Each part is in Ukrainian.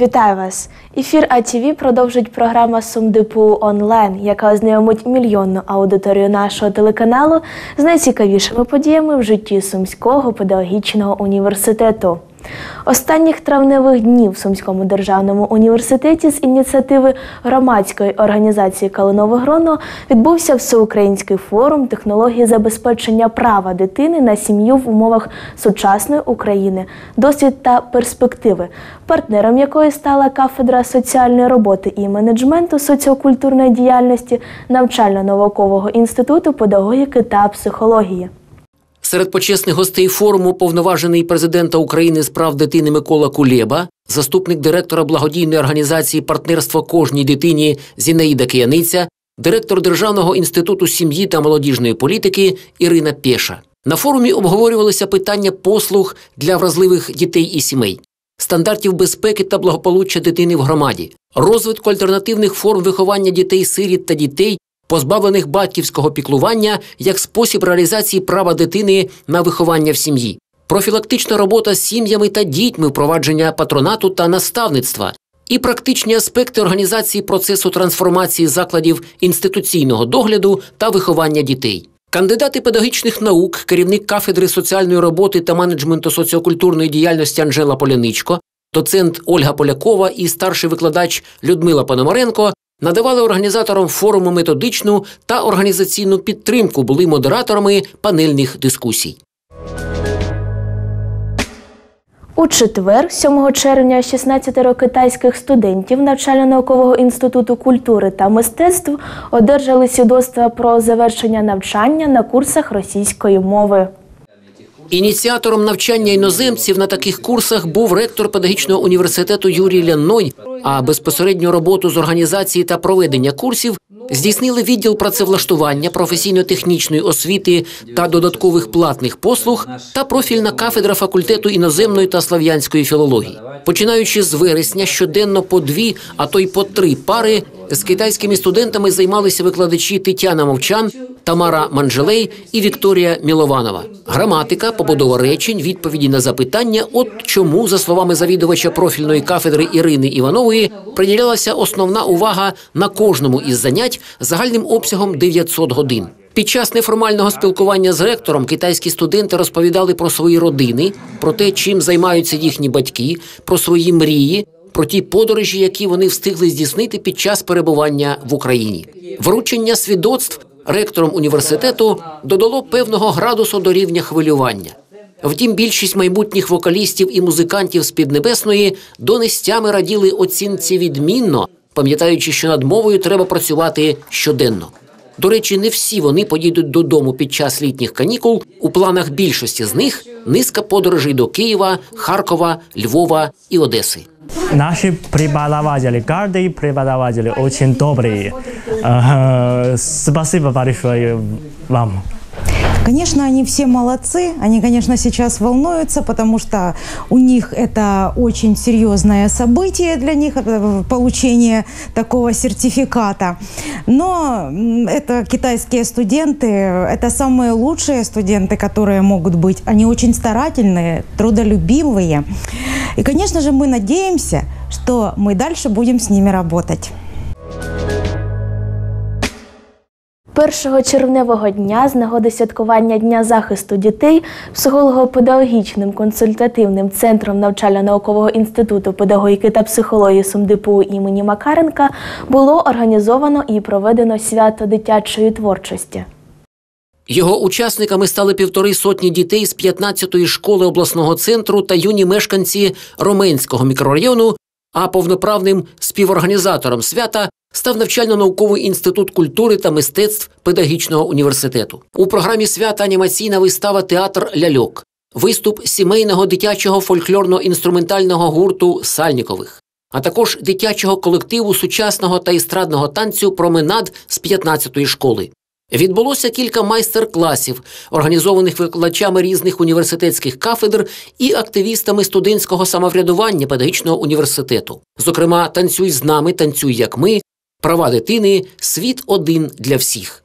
Вітаю вас! Ефір АТВ продовжить програма Сумдипу онлайн, яка ознайомить мільйонну аудиторію нашого телеканалу з найцікавішими подіями в житті Сумського педагогічного університету. Останніх травневих днів в Сумському державному університеті з ініціативи громадської організації Калинове Гроно відбувся всеукраїнський форум технології забезпечення права дитини на сім'ю в умовах сучасної України, досвід та перспективи, партнером якої стала кафедра соціальної роботи і менеджменту соціокультурної діяльності навчально-наукового інституту педагогіки та психології. Серед почесних гостей форуму повноважений президента України з прав дитини Микола Кулєба, заступник директора благодійної організації Партнерство кожній дитині Зінаїда Кияниця, директор Державного інституту сім'ї та молодіжної політики Ірина Пєша. На форумі обговорювалися питання послуг для вразливих дітей і сімей, стандартів безпеки та благополуччя дитини в громаді, розвитку альтернативних форм виховання дітей сиріт та дітей позбавлених батьківського піклування як спосіб реалізації права дитини на виховання в сім'ї, профілактична робота з сім'ями та дітьми, впровадження патронату та наставництва. І практичні аспекти організації процесу трансформації закладів інституційного догляду та виховання дітей. Кандидати педагогічних наук, керівник кафедри соціальної роботи та менеджменту соціокультурної діяльності Анжела Поляничко, доцент Ольга Полякова і старший викладач Людмила Пономаренко надавали організаторам форуму методичну та організаційну підтримку, були модераторами панельних дискусій. У четвер, 7 червня, 16 китайських студентів навчально-наукового інституту культури та мистецтв одержали свідоцтва про завершення навчання на курсах російської мови. Ініціатором навчання іноземців на таких курсах був ректор педагогічного університету Юрій Ляной. А безпосередню роботу з організації та проведення курсів здійснили відділ працевлаштування професійно-технічної освіти та додаткових платних послуг та профільна кафедра факультету іноземної та слав'янської філології. Починаючи з вересня, щоденно по дві, а то й по три пари з китайськими студентами займалися викладачі Тетяна Мовчан, Тамара Манжелей і Вікторія Мілованова. Граматика, побудова речень, відповіді на запитання. От чому, за словами завідувача профільної кафедри Ірини Іванової, приділялася основна увага на кожному із занять загальним обсягом 900 годин. Під час неформального спілкування з ректором китайські студенти розповідали про свої родини, про те, чим займаються їхні батьки, про свої мрії, про ті подорожі, які вони встигли здійснити під час перебування в Україні. Вручення свідоцтв ректором університету додало певного градусу до рівня хвилювання. Втім, більшість майбутніх вокалістів і музикантів з Піднебесної донестями раділи оцінці відмінно, пам'ятаючи, що над мовою треба працювати щоденно. До речі, не всі вони поїдуть додому під час літніх канікул. У планах більшості з них низка подорожей до Києва, Харкова, Львова і Одеси. Наші преподаватели, кожен преподаватель дуже. Ага, Спасибо большое вам. Конечно, они все молодцы. Они, конечно, сейчас волнуются, потому что у них это очень серьезное событие для них, это получение такого сертификата. Но это китайские студенты, это самые лучшие студенты, которые могут быть. Они очень старательные, трудолюбивые. И, конечно же, мы надеемся, что мы дальше будем с ними работать. 1 червневого дня з нагоди святкування Дня захисту дітей психолого-педагогічним консультативним центром навчально-наукового інституту педагогіки та психології СумДПУ імені Макаренка було організовано і проведено свято дитячої творчості. Його учасниками стали півтори сотні дітей з 15-ї школи обласного центру та юні мешканці Роменського мікрорайону. А повноправним співорганізатором свята став навчально-науковий інститут культури та мистецтв педагогічного університету. У програмі свята анімаційна вистава Театр ляльок, виступ сімейного дитячого фольклорно-інструментального гурту Сальнікових, а також дитячого колективу сучасного та естрадного танцю Променад з 15-ї школи. Відбулося кілька майстер-класів, організованих викладачами різних університетських кафедр і активістами студентського самоврядування педагогічного університету. Зокрема, танцюй з нами, танцюй як ми, права дитини, світ один для всіх.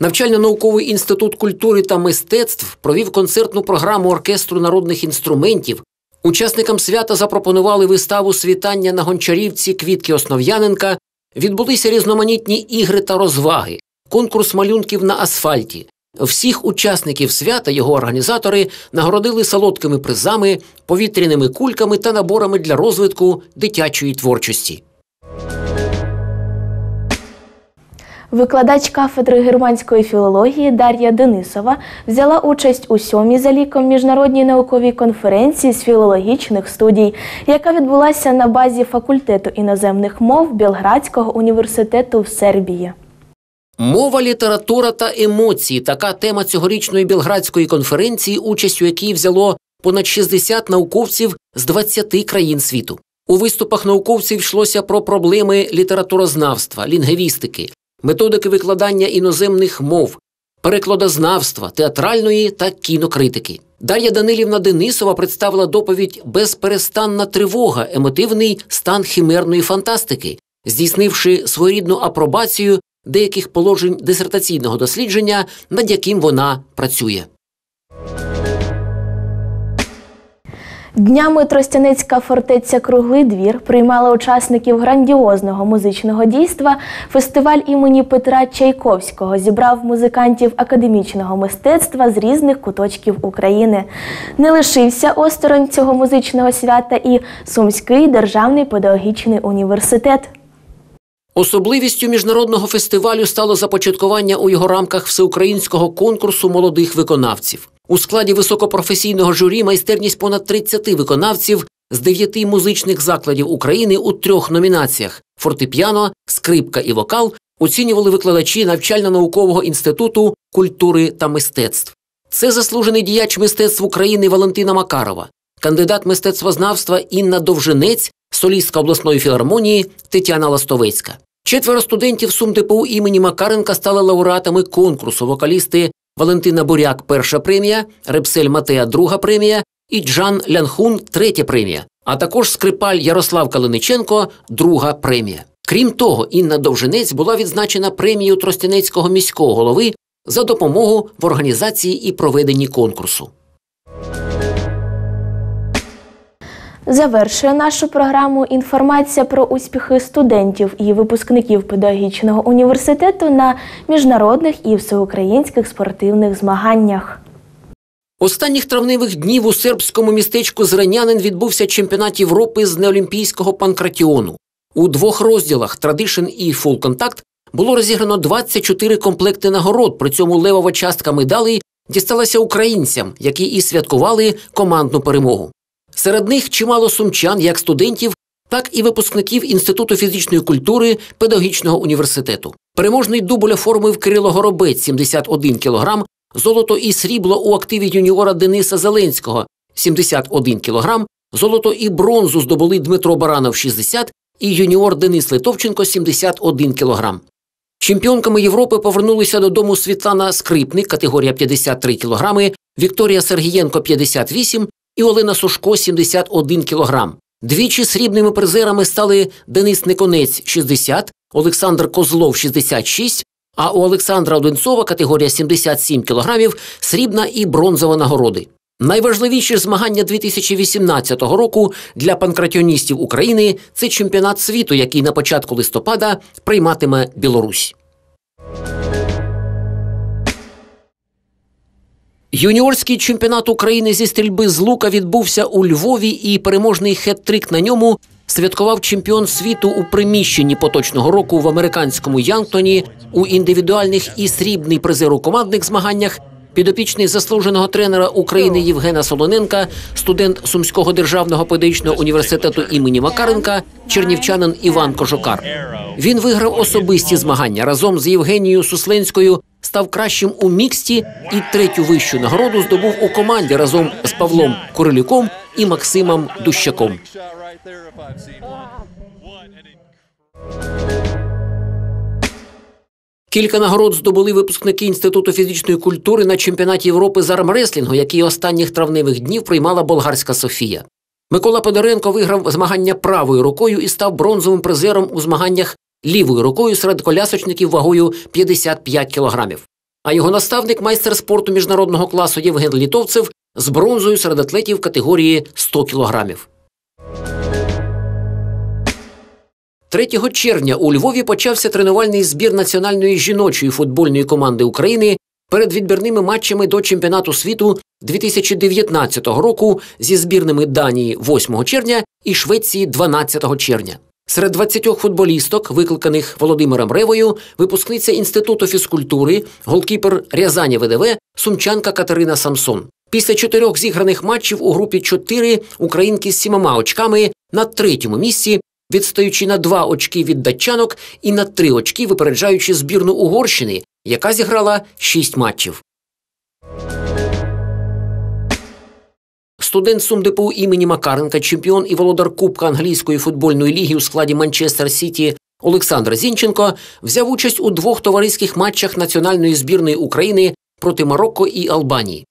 Навчально-науковий інститут культури та мистецтв провів концертну програму оркестру народних інструментів. Учасникам свята запропонували виставу світання на гончарівці Квітки Основ'яненка. Відбулися різноманітні ігри та розваги, конкурс малюнків на асфальті. Всіх учасників свята його організатори нагородили солодкими призами, повітряними кульками та наборами для розвитку дитячої творчості. Викладач кафедри германської філології Дар'я Денисова взяла участь у сьомій за ліком міжнародній науковій конференції з філологічних студій, яка відбулася на базі факультету іноземних мов Білградського університету в Сербії. Мова, література та емоції така тема цьогорічної білградської конференції, участь у якій взяло понад 60 науковців з 20 країн світу. У виступах науковців йшлося про проблеми літературознавства, лінгвістики, методики викладання іноземних мов, перекладознавства, театральної та кінокритики. Дар'я Данилівна Денисова представила доповідь Безперестанна тривога, емотивний стан хімерної фантастики, здійснивши своєрідну апробацію деяких положень дисертаційного дослідження, над яким вона працює. Днями Тростянецька фортеця Круглий двір приймала учасників грандіозного музичного дійства. Фестиваль імені Петра Чайковського зібрав музикантів академічного мистецтва з різних куточків України. Не лишився осторонь цього музичного свята і Сумський державний педагогічний університет. Особливістю міжнародного фестивалю стало започаткування у його рамках всеукраїнського конкурсу молодих виконавців. У складі високопрофесійного журі майстерність понад 30 виконавців з дев'яти музичних закладів України у трьох номінаціях: фортепіано, скрипка і вокал оцінювали викладачі навчально-наукового інституту культури та мистецтв. Це заслужений діяч мистецтв України Валентина Макарова, кандидат мистецтвознавства Інна Довженець, солістка обласної філармонії Тетяна Ластовецька. Четверо студентів СумДПУ імені Макаренка стали лауреатами конкурсу вокалісти Валентина Буряк перша премія, Репсель Матея друга премія і Джан Лянхун третя премія, а також скрипаль Ярослав Калиниченко друга премія. Крім того, Інна Довжинець була відзначена премією Тростянецького міського голови за допомогу в організації і проведенні конкурсу. Завершує нашу програму інформація про успіхи студентів і випускників педагогічного університету на міжнародних і всеукраїнських спортивних змаганнях. Останніх травневих днів у сербському містечку Зранянин відбувся чемпіонат Європи з неолімпійського панкратіону. У двох розділах Традишн і Фул Контакт було розіграно 24 комплекти нагород. При цьому левова частка медалей дісталася українцям, які і святкували командну перемогу. Серед них чимало сумчан, як студентів, так і випускників Інституту фізичної культури педагогічного університету. Переможний дубль оформив Кирило Горобець 71 кг, золото і срібло у активі юніора Дениса Зеленського 71 кг, золото і бронзу здобули Дмитро Баранов 60 і юніор Денис Литовченко 71 кг. Чемпіонками Європи повернулися додому Світлана Скрипник, категорія 53 кг, Вікторія Сергієнко 58 і Олена Сушко 71 кг. Двічі срібними призерами стали Денис Никонець 60, Олександр Козлов 66, а у Олександра Одинцова категорія 77 кг срібна і бронзова нагороди. Найважливіші змагання 2018 року для панкратіоністів України це чемпіонат світу, який на початку листопада прийматиме Білорусь. Юніорський чемпіонат України зі стрільби з лука відбувся у Львові, і переможний хет-трик на ньому святкував чемпіон світу у приміщенні поточного року в американському Янктоні у індивідуальних і срібний призер у командних змаганнях. Підопічний заслуженого тренера України Євгена Солоненка, студент Сумського державного педагогічного університету імені Макаренка, чернівчанин Іван Кожокар. Він виграв особисті змагання разом з Євгенією Сусленською, став кращим у міксті і третю вищу нагороду здобув у команді разом з Павлом Курилюком і Максимом Дущаком. Кілька нагород здобули випускники Інституту фізичної культури на чемпіонаті Європи з армреслінгу, який останніх травневих днів приймала болгарська Софія. Микола Подоренко виграв змагання правою рукою і став бронзовим призером у змаганнях лівою рукою серед колясочників вагою 55 кілограмів. А його наставник, майстер спорту міжнародного класу Євген Літовцев, з бронзою серед атлетів категорії 100 кілограмів. 3 червня у Львові почався тренувальний збір національної жіночої футбольної команди України перед відбірними матчами до чемпіонату світу 2019 року зі збірними Данії 8 червня і Швеції 12 червня. Серед 20 футболісток, викликаних Володимиром Ревою, випускниця інституту фізкультури, голкіпер Рязані ВДВ, сумчанка Катерина Самсон. Після чотирьох зіграних матчів у групі 4 українки з сімома очками на третьому місці, відстаючи на два очки від датчанок і на три очки випереджаючи збірну Угорщини, яка зіграла шість матчів. Студент СумДПУ імені Макаренка, чемпіон і володар Кубка англійської футбольної ліги у складі Манчестер Сіті Олександр Зінченко взяв участь у двох товариських матчах національної збірної України проти Марокко і Албанії.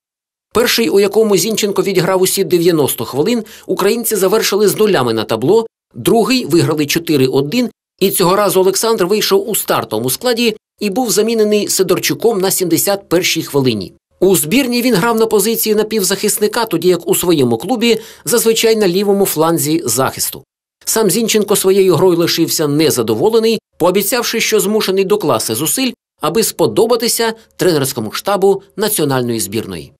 Перший, у якому Зінченко відіграв усі 90 хвилин, українці завершили з нулями на табло, другий виграли 4-1, і цього разу Олександр вийшов у стартовому складі і був замінений Сидорчуком на 71-й хвилині. У збірні він грав на позиції напівзахисника, тоді як у своєму клубі зазвичай на лівому фланзі захисту. Сам Зінченко своєю грою лишився незадоволений, пообіцявши, що змушений докласти зусиль, аби сподобатися тренерському штабу національної збірної.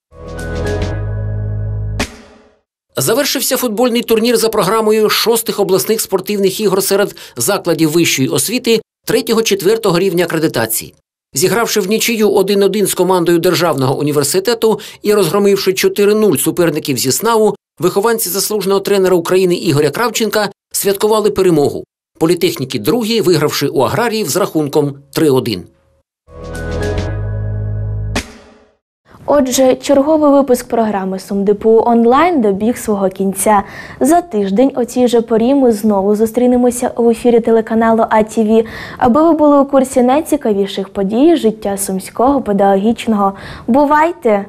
Завершився футбольний турнір за програмою шостих обласних спортивних ігор серед закладів вищої освіти 3-4 рівня акредитації. Зігравши в нічию 1-1 з командою Державного університету і розгромивши 4-0 суперників зі СНАУ, вихованці заслуженого тренера України Ігоря Кравченка святкували перемогу. Політехніки другі, вигравши у аграріїв з рахунком 3-1. Отже, черговий випуск програми СумДепу онлайн добіг свого кінця. За тиждень о цій же порі ми знову зустрінемося у ефірі телеканалу АТВ, аби ви були у курсі найцікавіших подій життя сумського педагогічного. Бувайте!